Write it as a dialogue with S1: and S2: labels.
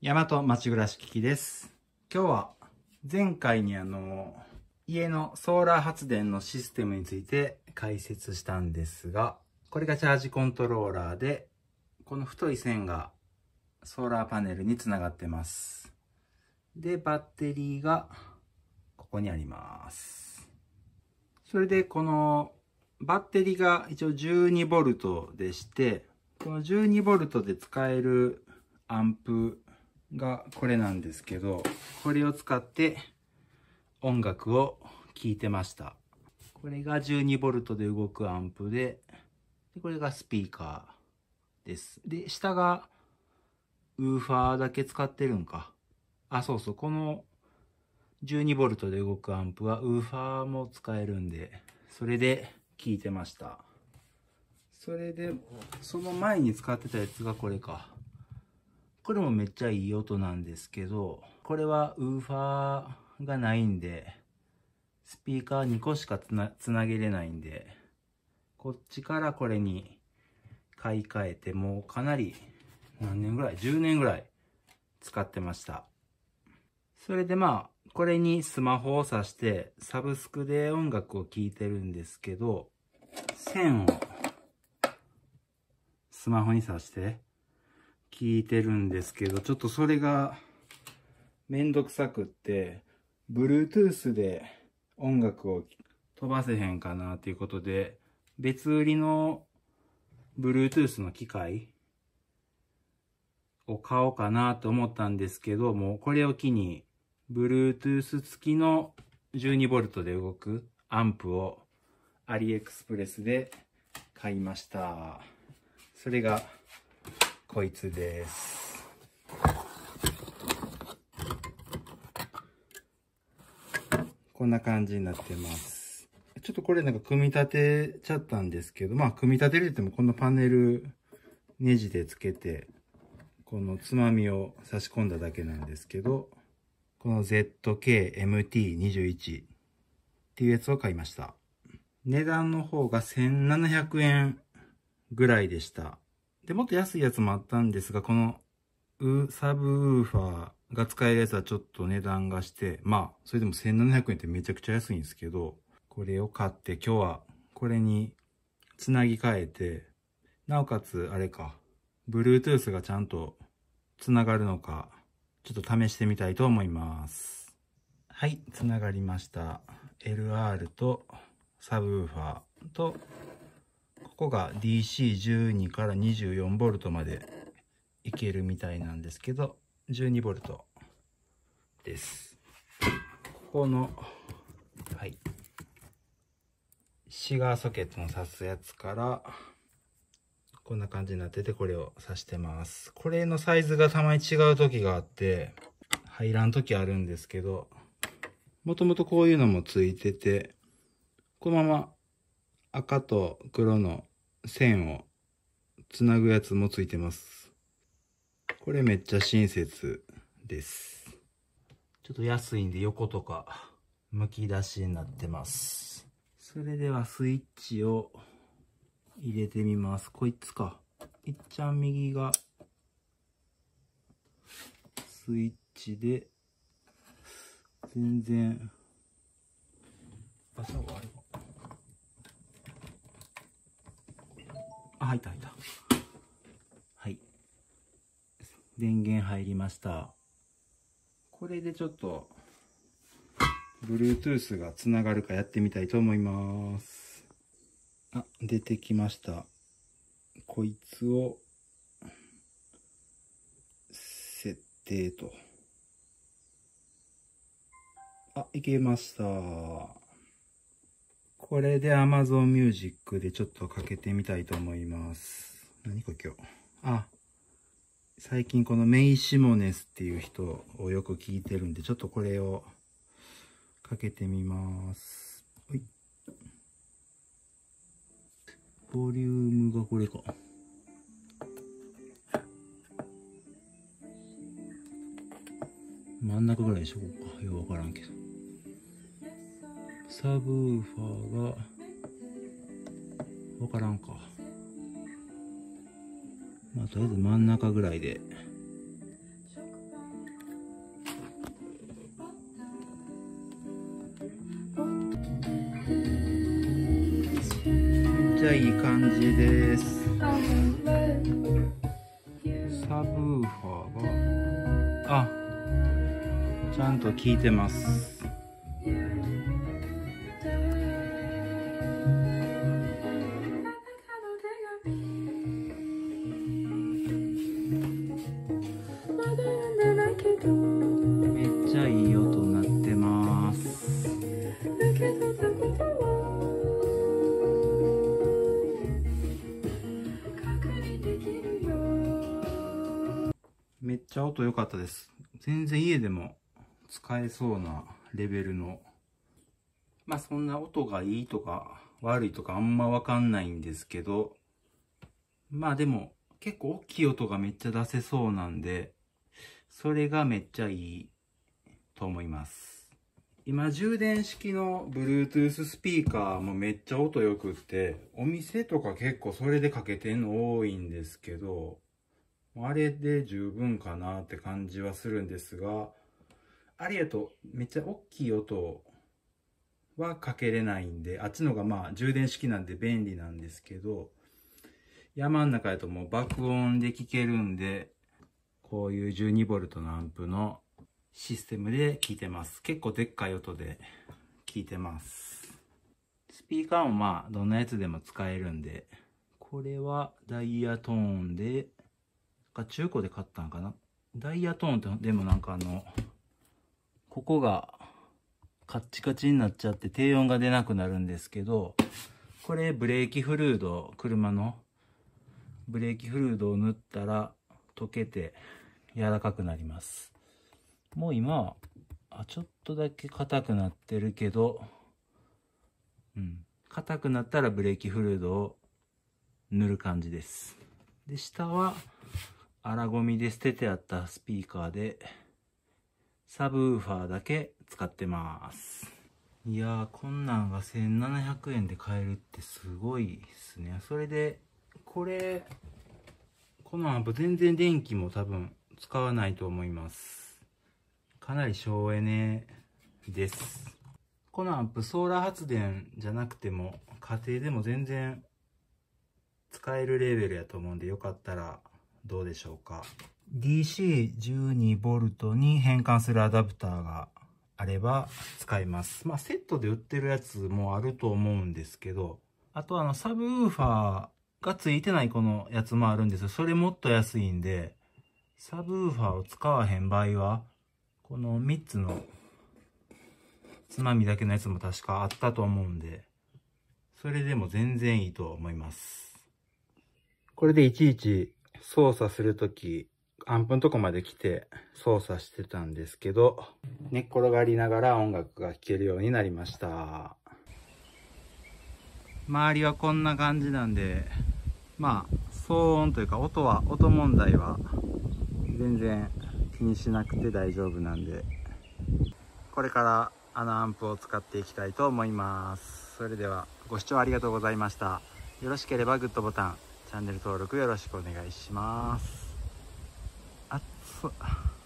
S1: 大和町暮らし機器です。今日は前回にあの、家のソーラー発電のシステムについて解説したんですが、これがチャージコントローラーで、この太い線がソーラーパネルにつながってます。で、バッテリーがここにあります。それでこのバッテリーが一応 12V でして、この 12V で使えるアンプがこれなんですけど、これを使って音楽を聴いてました。これが 12V で動くアンプで、でこれがスピーカーです。で、下がウーファーだけ使ってるんか。あ、そうそう、この 12V で動くアンプはウーファーも使えるんで、それで聴いてました。それで、その前に使ってたやつがこれか。これもめっちゃいい音なんですけど、これはウーファーがないんで、スピーカー2個しかつなつなげれないんで、こっちからこれに買い替えて、もうかなり、何年ぐらい ?10 年ぐらい使ってました。それでまあ、これにスマホを挿して、サブスクで音楽を聴いてるんですけど、線をスマホに挿して聞いてるんですけど、ちょっとそれがめんどくさくって、Bluetooth で音楽を飛ばせへんかなっていうことで、別売りの Bluetooth の機械を買おうかなと思ったんですけど、もうこれを機に Bluetooth 付きの 12V で動くアンプをアリエクスプレスで買いました。それがこいつです。こんな感じになってます。ちょっとこれなんか組み立てちゃったんですけど、まあ組み立てるってもこのパネルネジでつけて、このつまみを差し込んだだけなんですけど、この ZKMT21 っていうやつを買いました。値段の方が1700円ぐらいでした。で、もっと安いやつもあったんですが、このウーサブウーファーが使えるやつはちょっと値段がして、まあ、それでも1700円ってめちゃくちゃ安いんですけど、これを買って今日はこれにつなぎ替えて、なおかつあれか、Bluetooth がちゃんとつながるのか、ちょっと試してみたいと思います。はい、つながりました。LR とサブウーファーと、ここが DC12 から 24V までいけるみたいなんですけど、12V です。ここの、はい。シガーソケットの挿すやつから、こんな感じになってて、これを挿してます。これのサイズがたまに違う時があって、入らん時あるんですけど、もともとこういうのもついてて、このまま赤と黒の線をつなぐやつもついてます。これめっちゃ親切です。ちょっと安いんで横とか剥き出しになってます。それではスイッチを入れてみます。こいつか。いっちゃん右がスイッチで全然場所があれば。入った入った。はい。電源入りました。これでちょっと、Bluetooth がつながるかやってみたいと思います。あ、出てきました。こいつを、設定と。あ、いけました。これで Amazon Music でちょっとかけてみたいと思います。何こ今日？あ、最近このメイ・シモネスっていう人をよく聞いてるんで、ちょっとこれをかけてみます。ほい。ボリュームがこれか。真ん中ぐらいにしとこうか。よくわからんけど。サブウーファーがわからんか。まあとりあえず真ん中ぐらいで。めっちゃいい感じです。サブウーファーがあちゃんと効いてます。めっちゃ音良かったです。全然家でも使えそうなレベルの。まあそんな音がいいとか悪いとかあんまわかんないんですけど。まあでも結構大きい音がめっちゃ出せそうなんでそれがめっちゃいいと思います。今充電式の Bluetooth スピーカーもめっちゃ音良くってお店とか結構それでかけてんの多いんですけどあれで十分かなって感じはするんですがあれやとめっちゃ大きい音はかけれないんであっちのがまあ充電式なんで便利なんですけど山の中やともう爆音で聞けるんでこういう 12V のアンプのシステムで聞いてます。結構でっかい音で聞いてます。スピーカーもまあどんなやつでも使えるんでこれはダイヤトーンで中古で買ったんかな？ダイヤトーンってでもなんかあのここがカッチカチになっちゃって低音が出なくなるんですけどこれブレーキフルード車のブレーキフルードを塗ったら溶けて柔らかくなります。もう今はあちょっとだけ硬くなってるけどうん。硬くなったらブレーキフルードを塗る感じです。で下は荒ゴミで捨ててあったスピーカーでサブウーファーだけ使ってます。いやーこんなんが1700円で買えるってすごいですね。それでこれこのアンプ全然電気も多分使わないと思います。かなり省エネです。このアンプソーラー発電じゃなくても家庭でも全然使えるレベルやと思うんでよかったらどうでしょうか。DC12V に変換するアダプターがあれば使います。まあセットで売ってるやつもあると思うんですけどあとあのサブウーファーがついてないこのやつもあるんですよ。それもっと安いんでサブウーファーを使わへん場合はこの3つのつまみだけのやつも確かあったと思うんでそれでも全然いいと思いますこれでいちいち操作するとき、アンプのとこまで来て操作してたんですけど、寝っ転がりながら音楽が聴けるようになりました。周りはこんな感じなんで、まあ、騒音というか音は、音問題は全然気にしなくて大丈夫なんで、これからあのアンプを使っていきたいと思います。それではご視聴ありがとうございました。よろしければグッドボタン、チャンネル登録よろしくお願いします。あっ。